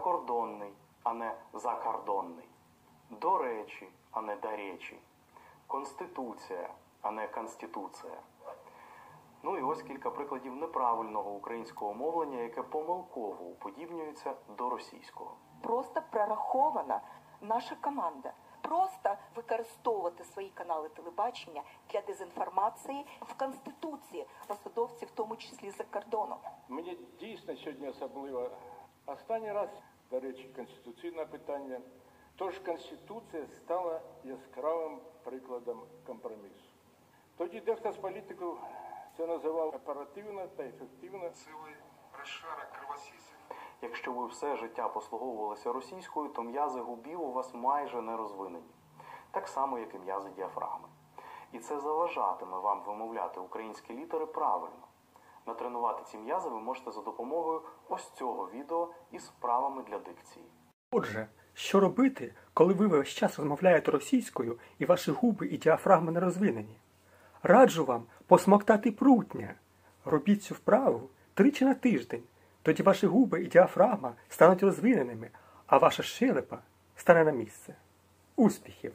закордонний, а не закордонний, до речі, а не до речі, конституція, а не конституція. Ну і ось кілька прикладів неправильного українського мовлення, яке помилково уподібнюється до російського. просто прорахована наша команда. Просто використовувати свої канали телебачення для дезінформації в конституції посадовців, в тому числі за кордоном. Мені дійсно сьогодні особливо останній раз, до речі, конституційне питання. Тож Конституція стала яскравим прикладом компромісу. Тоді дехто з політиків це називав оперативно та ефективно. Цілий розшарок кровосісів. Якщо ви все життя послуговувалися російською, то м'язи губів у вас майже не розвинені, так само, як і м'язи діафрагми. І це заважатиме вам вимовляти українські літери правильно. Натренувати ці м'язи ви можете за допомогою ось цього відео із вправами для дикції. Отже, що робити, коли ви весь час розмовляєте російською і ваші губи і діафрагми не розвинені? Раджу вам посмоктати прутня. Робіть цю вправу тричі на тиждень. Тоді ваші губи і діафрагма стануть розвиненими, а ваша щелепа стане на місце. Успіхів!